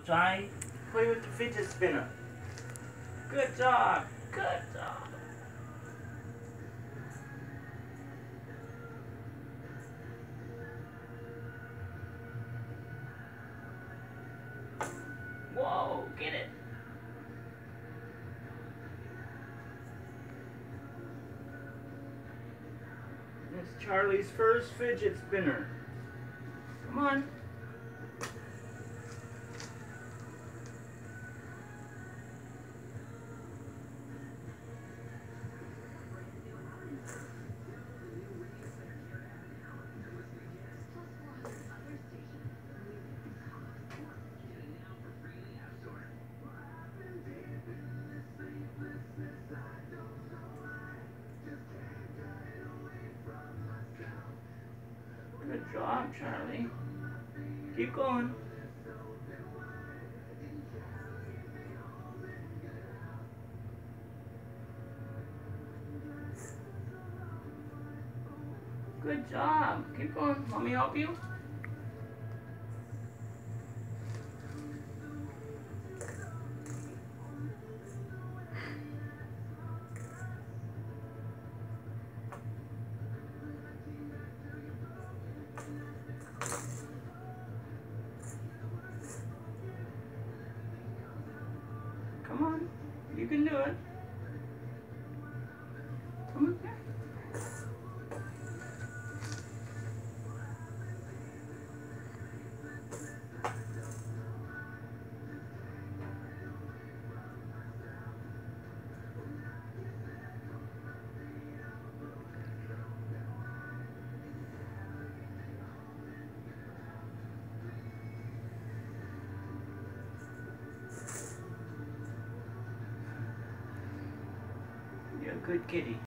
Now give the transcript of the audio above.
outside. Play with the fidget spinner. Good job. Good job. Whoa, get it. It's Charlie's first fidget spinner. Come on. Good job, Charlie. Keep going. Good job. Keep going. Let me help you? Can do it. A good kitty.